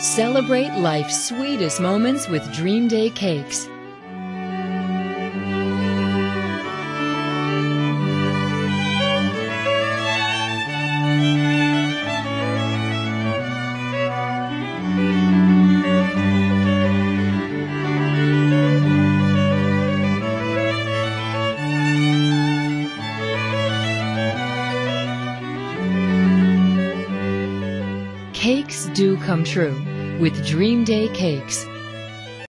Celebrate life's sweetest moments with Dream Day cakes. Cakes do come true with Dream Day Cakes.